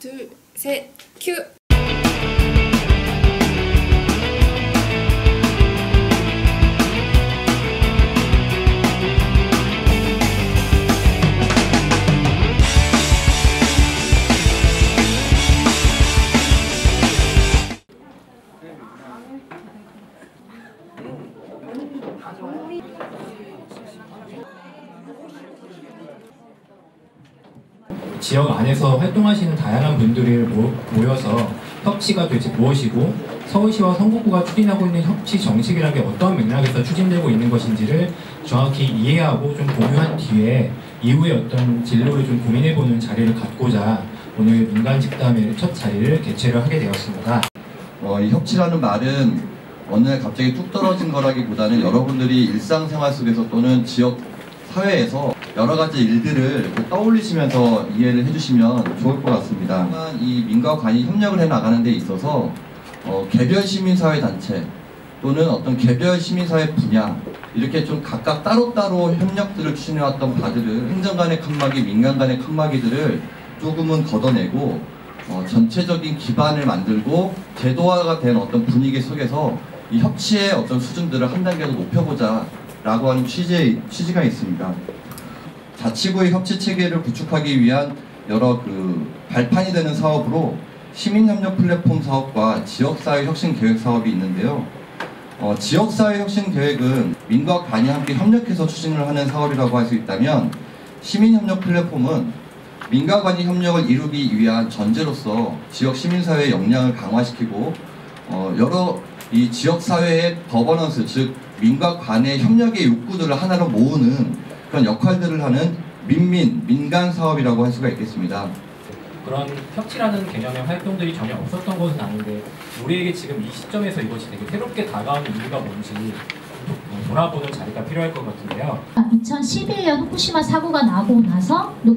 2せ9 지역 안에서 활동하시는 다양한 분들이 모, 모여서 협치가 도대체 무엇이고 서울시와 성북구가 추진하고 있는 협치 정책이라는 게 어떠한 맥락에서 추진되고 있는 것인지를 정확히 이해하고 좀 공유한 뒤에 이후에 어떤 진로를 좀 고민해보는 자리를 갖고자 오늘 민간 집담회 첫 자리를 개최를 하게 되었습니다. 어, 이 협치라는 말은 어느 날 갑자기 뚝 떨어진 거라기보다는 여러분들이 일상생활 속에서 또는 지역 사회에서 여러 가지 일들을 떠올리시면서 이해를 해주시면 좋을 것 같습니다. 이 민과 관이 협력을 해 나가는 데 있어서 어, 개별 시민사회 단체 또는 어떤 개별 시민사회 분야 이렇게 좀 각각 따로따로 협력들을 추진해왔던 바들을 행정 간의 칸막이, 민간 간의 칸막이들을 조금은 걷어내고 어, 전체적인 기반을 만들고 제도화가 된 어떤 분위기 속에서 이 협치의 어떤 수준들을 한 단계 더 높여보자 라고 하는 취지, 취지가 있습니다. 자치구의 협치 체계를 구축하기 위한 여러 그 발판이 되는 사업으로 시민협력 플랫폼 사업과 지역사회 혁신 계획 사업이 있는데요. 어, 지역사회 혁신 계획은 민과 관이 함께 협력해서 추진을 하는 사업이라고 할 수 있다면 시민협력 플랫폼은 민과 관이 협력을 이루기 위한 전제로서 지역 시민사회의 역량을 강화시키고 어, 여러 이 지역사회의 거버넌스 즉 민과 관의 협력의 욕구들을 하나로 모으는 그런 역할들을 하는 민민, 민간 사업이라고 할 수가 있겠습니다. 그런 협치라는 개념의 활동들이 전혀 없었던 것은 아닌데 우리에게 지금 이 시점에서 이것이 되게 새롭게 다가오는 이유가 뭔지 좀 돌아보는 자리가 필요할 것 같은데요. 2011년 후쿠시마 사고가 나고 나서 노-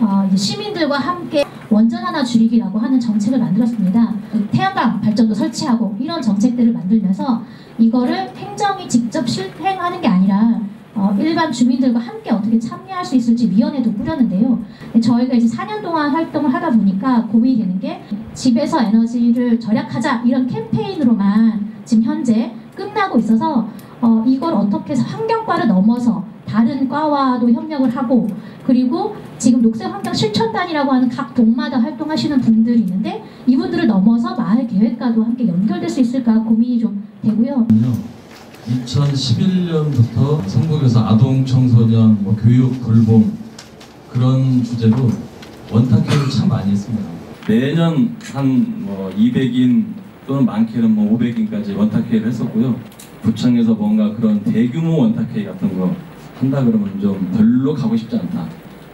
어, 시민들과 함께 원전 하나 줄이기라고 하는 정책을 만들었습니다. 그 태양광 발전도 설치하고 이런 정책들을 만들면서 이거를 행정이 직접 실행하는 게 아니라 어, 일반 주민들과 함께 어떻게 참여할 수 있을지 위원회도 꾸렸는데요. 저희가 이제 4년 동안 활동을 하다 보니까 고민이 되는 게 집에서 에너지를 절약하자 이런 캠페인으로만 지금 현재 끝나고 있어서 어, 이걸 어떻게 해서 환경과를 넘어서 다른 과와도 협력을 하고 그리고 지금 녹색환경 실천단이라고 하는 각 동마다 활동하시는 분들이 있는데 이분들을 넘어서 마을 계획과도 함께 연결될 수 있을까 고민이 좀 되고요. 2011년부터 성북에서 아동 청소년 뭐 교육 돌봄 그런 주제로 원탁회를 참 많이 했습니다. 매년 한 뭐 200인 또는 많게는 뭐 500인까지 원탁회를 했었고요. 구청에서 뭔가 그런 대규모 원탁회 같은 거 한다 그러면 좀 별로 가고 싶지 않다.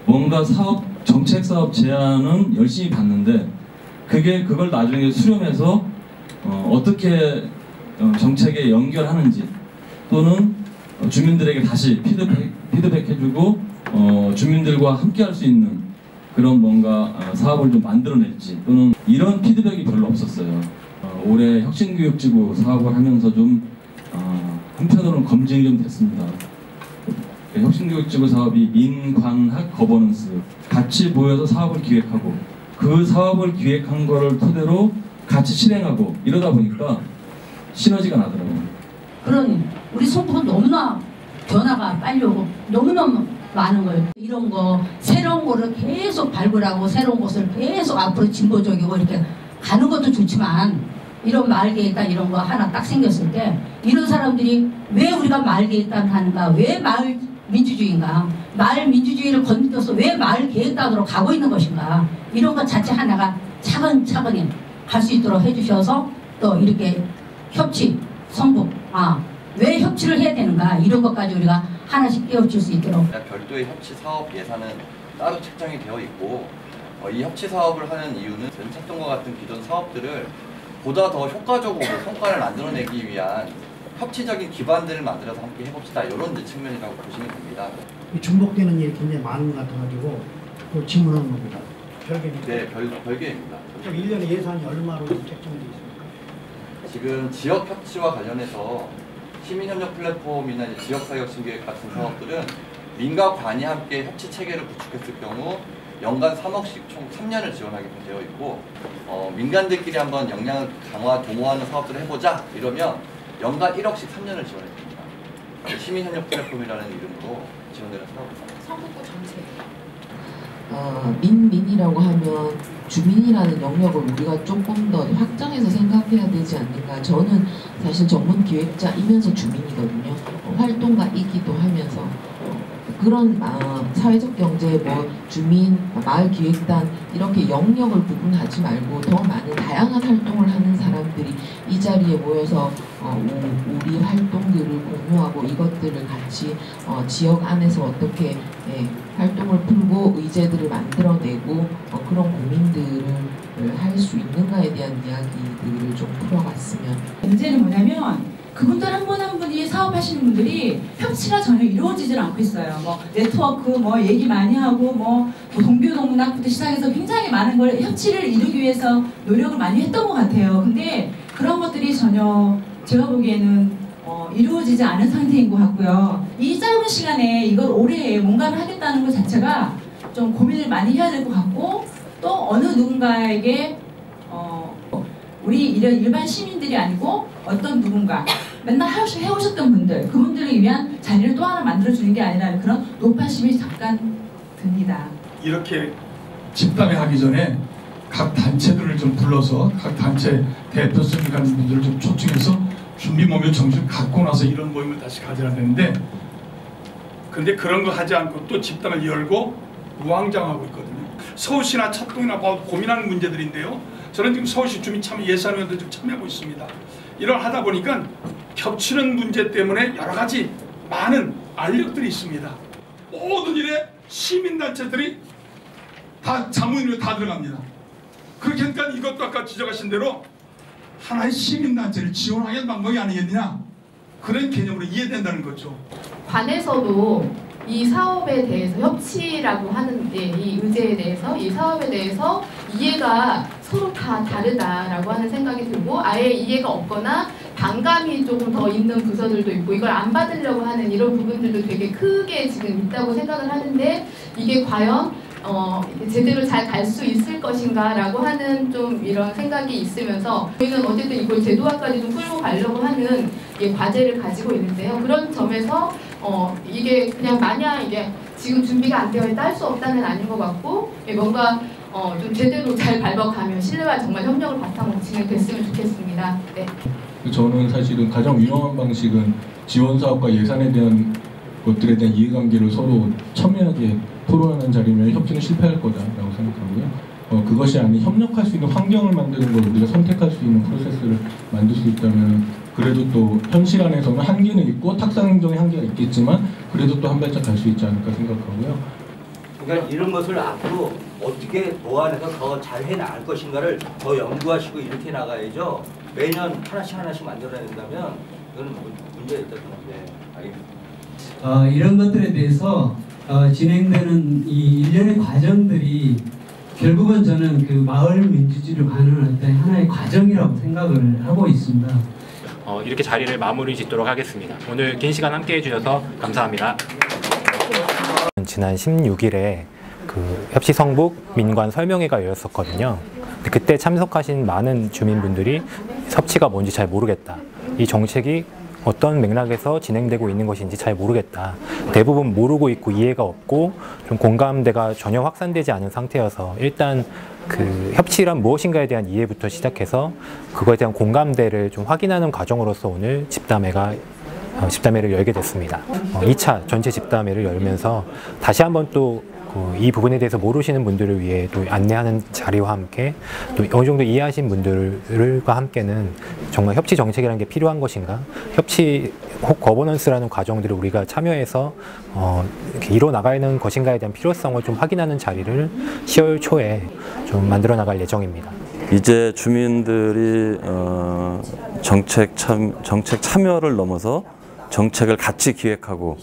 뭔가 사업 정책 사업 제안은 열심히 봤는데 그게 그걸 나중에 수렴해서 어, 어떻게 어, 정책에 연결하는지 또는 어, 주민들에게 다시 피드백, 피드백 해주고 어, 주민들과 함께 할 수 있는 그런 뭔가 어, 사업을 좀 만들어낼지 또는 이런 피드백이 별로 없었어요. 어, 올해 혁신교육지구 사업을 하면서 좀 어, 한편으로는 검증이 좀 됐습니다. 그 혁신교육지구 사업이 민관학 거버넌스 같이 모여서 사업을 기획하고 그 사업을 기획한 거를 토대로 같이 실행하고 이러다 보니까 시너지가 나더라고요. 그런 우리 성북은 너무나 변화가 빨리 오고 너무너무 많은 거예요. 이런 거 새로운 거를 계속 발굴하고 새로운 것을 계속 앞으로 진보적이고 이렇게 가는 것도 좋지만 이런 마을 계획단 이런 거 하나 딱 생겼을 때 이런 사람들이 왜 우리가 마을 계획단 하는가 왜 마을 민주주의인가? 마을 민주주의를 건드려서 왜 마을 계획단으로 가고 있는 것인가? 이런 것 자체 하나가 차근차근히 갈 수 있도록 해주셔서 또 이렇게 협치 성북 아 왜 협치를 해야 되는가? 이런 것까지 우리가 하나씩 깨우칠 수 있도록. 별도의 협치 사업 예산은 따로 책정이 되어 있고 어, 이 협치 사업을 하는 이유는 전착동과 같은 기존 사업들을 보다 더 효과적으로 성과를 만들어내기 위한 협치적인 기반들을 만들어서 함께 해봅시다 이런 측면이라고 보시면 됩니다. 이 중복되는 일이 굉장히 많은 것 같아가지고 그 질문하는 겁니다. 별개입니다. 네, 별, 별개입니다. 그럼 1년에 예산이 얼마로 책정되어 있습니까? 지금 지역 협치와 관련해서 시민협력 플랫폼이나 이제 지역사회 혁신계획 같은 사업들은 민과 관이 함께 협치 체계를 구축했을 경우 연간 3억씩 총 3년을 지원하게 되어 있고 어, 민간들끼리 한번 역량 강화 도모하는 사업들을 해보자 이러면 연간 1억씩 3년을 지원해 줍니다. 시민협력 플랫폼이라는 이름으로 지원되는 사업입니다. 성북구 전체. 어, 민민이라고 하면 주민이라는 영역을 우리가 조금 더 확장해서 생각해야 되지 않는가. 저는 사실 전문 기획자이면서 주민이거든요. 어, 활동가이기도 하면서 어, 그런 어, 사회적 경제, 뭐 주민, 마을 기획단 이렇게 영역을 구분하지 말고 더 많은 다양한 활동을 하는 사람들이 이 자리에 모여서 어, 우- 우리 활동들을 공유하고 이것들을 같이 어, 지역 안에서 어떻게 예, 활동을 풀고 의제들을 만들어내고 어, 그런 고민들을 할 수 있는가에 대한 이야기들을 좀 풀어갔으면. 문제는 뭐냐면 그분들 한 분 한 분이 사업하시는 분들이 협치가 전혀 이루어지질 않고 있어요. 뭐 네트워크 뭐 얘기 많이 하고 뭐, 뭐 동교동문학부터 시작해서 굉장히 많은 걸 협치를 이루기 위해서 노력을 많이 했던 것 같아요. 근데 그런 것들이 전혀 제가 보기에는 어, 이루어지지 않은 상태인 것 같고요. 이 짧은 시간에 이걸 올해 뭔가를 하겠다는 것 자체가 좀 고민을 많이 해야 될 것 같고 또 어느 누군가에게 어, 우리 이런 일반 시민들이 아니고 어떤 누군가 맨날 하시- 해오셨던 분들 그분들을 위한 자리를 또 하나 만들어주는 게 아니라 그런 높아심이 잠깐 듭니다. 이렇게 집단회 하기 전에 각 단체들을 좀 불러서 각 단체 대표성 가는 분들을 좀 초청해서 준비 모면 정신을 갖고 나서 이런 모임을 다시 가져야 되는데 근데 그런 거 하지 않고 또 집단을 열고 우왕좌왕하고 있거든요. 서울시나 찻동이나 봐도 고민하는 문제들인데요. 저는 지금 서울시 주민 참여 예산위원도 좀 참여하고 있습니다. 이런 하다 보니까 겹치는 문제 때문에 여러 가지 많은 알력들이 있습니다. 모든 일에 시민단체들이 다 자문위로 다 들어갑니다. 그렇게 하니까 이것도 아까 지적하신 대로 하나의 시민단체를 지원하는 방법이 아니겠느냐 그런 개념으로 이해된다는 거죠. 관에서도 이 사업에 대해서 협치라고 하는 예, 이 의제에 대해서 이 사업에 대해서 이해가 서로 다 다르다라고 하는 생각이 들고 아예 이해가 없거나 반감이 조금 더 있는 부서들도 있고 이걸 안 받으려고 하는 이런 부분들도 되게 크게 지금 있다고 생각을 하는데 이게 과연 어, 제대로 잘 갈 수 있을 것인가라고 하는 좀 이런 생각이 있으면서 저희는 어쨌든 이걸 제도화까지 좀 끌고 가려고 하는 예, 과제를 가지고 있는데요. 그런 점에서 어, 이게 그냥 마냥 이게 지금 준비가 안 되어 있다 할 수 없다는 아닌 것 같고 예, 뭔가 어, 좀 제대로 잘 밟아가며 신뢰와 정말 협력을 바탕으로 진행됐으면 좋겠습니다. 네. 저는 사실은 가장 위험한 방식은 지원 사업과 예산에 대한 것들에 대한 이해관계를 서로 첨예하게 토론하는 자리면 협치는 실패할 거다라고 생각하고요. 어, 그것이 아닌 협력할 수 있는 환경을 만드는 걸 우리가 선택할 수 있는 프로세스를 만들 수 있다면 그래도 또 현실 안에서는 한계는 있고 탁상 행정의 한계가 있겠지만 그래도 또 한 발짝 갈 수 있지 않을까 생각하고요. 그러니까 이런 것을 앞으로 어떻게 보완해서 더 잘 해나갈 것인가를 더 연구하시고 이렇게 나가야죠. 매년 하나씩 하나씩 만들어낸다면 이건 문- 문제가 있다고 생각해요. 알겠습니다. 어, 이런 것들에 대해서 어, 진행되는 이 일련의 과정들이 결국은 저는 그 마을 민주주의로 가는 어떤 하나의 과정이라고 생각을 하고 있습니다. 어, 이렇게 자리를 마무리 짓도록 하겠습니다. 오늘 긴 시간 함께 해주셔서 감사합니다. 지난 16일에 그 협치 성북 민관 설명회가 열렸었거든요. 그때 참석하신 많은 주민분들이 협치가 뭔지 잘 모르겠다. 이 정책이 어떤 맥락에서 진행되고 있는 것인지 잘 모르겠다. 대부분 모르고 있고 이해가 없고 좀 공감대가 전혀 확산되지 않은 상태여서 일단 그 협치란 무엇인가에 대한 이해부터 시작해서 그거에 대한 공감대를 좀 확인하는 과정으로서 오늘 집담회가 어, 집담회를 열게 됐습니다. 어, 2차 전체 집담회를 열면서 다시 한번 또 이 부분에 대해서 모르시는 분들을 위해 또 안내하는 자리와 함께 또 어느 정도 이해하신 분들과 함께는 정말 협치 정책이라는 게 필요한 것인가 협치 혹 거버넌스라는 과정들을 우리가 참여해서 어, 이뤄 나가는 것인가에 대한 필요성을 좀 확인하는 자리를 10월 초에 좀 만들어 나갈 예정입니다. 이제 주민들이 어, 정책 참 정책 참여를 넘어서 정책을 같이 기획하고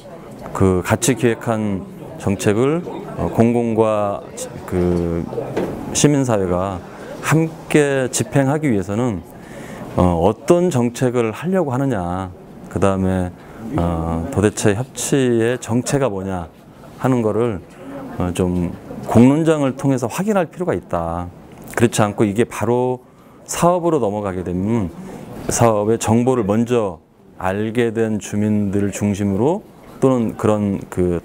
그 같이 기획한 정책을 어, 공공과 지- 그 시민사회가 함께 집행하기 위해서는 어, 어떤 정책을 하려고 하느냐 그 다음에 어, 도대체 협치의 정체가 뭐냐 하는 거를 어, 좀 공론장을 통해서 확인할 필요가 있다. 그렇지 않고 이게 바로 사업으로 넘어가게 되면 사업의 정보를 먼저 알게 된 주민들 중심으로 또는 그런 그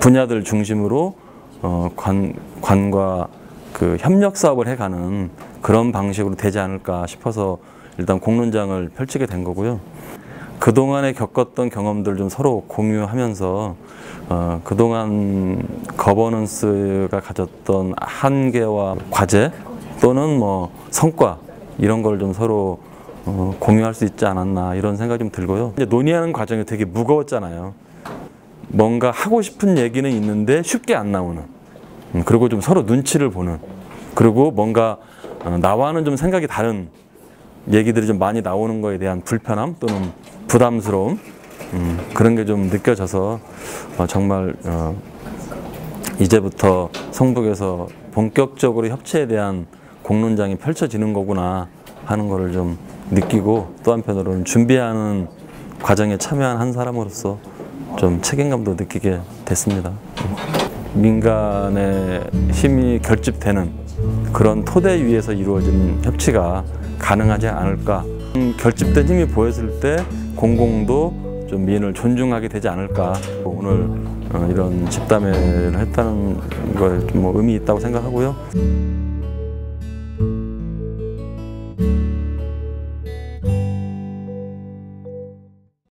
분야들 중심으로 어, 관, 관과 그 협력 사업을 해가는 그런 방식으로 되지 않을까 싶어서 일단 공론장을 펼치게 된 거고요. 그동안에 겪었던 경험들 좀 서로 공유하면서 어, 그동안 거버넌스가 가졌던 한계와 과제 또는 뭐 성과 이런 걸 좀 서로 어, 공유할 수 있지 않았나 이런 생각이 좀 들고요. 이제 논의하는 과정이 되게 무거웠잖아요. 뭔가 하고 싶은 얘기는 있는데 쉽게 안 나오는. 음, 그리고 좀 서로 눈치를 보는. 그리고 뭔가 어, 나와는 좀 생각이 다른 얘기들이 좀 많이 나오는 거에 대한 불편함 또는 부담스러움 음, 그런 게 좀 느껴져서 어, 정말 어, 이제부터 성북에서 본격적으로 협치에 대한 공론장이 펼쳐지는 거구나 하는 거를 좀 느끼고 또 한편으로는 준비하는 과정에 참여한 한 사람으로서 좀 책임감도 느끼게 됐습니다. 민간의 힘이 결집되는 그런 토대 위에서 이루어진 협치가 가능하지 않을까. 음, 결집된 힘이 보였을 때 공공도 좀 민을 존중하게 되지 않을까. 오늘 어, 이런 집담회를 했다는 거에 좀 뭐 의미 있다고 생각하고요.